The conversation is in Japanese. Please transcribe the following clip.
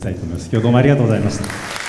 たいと思います。今日どうもありがとうございました。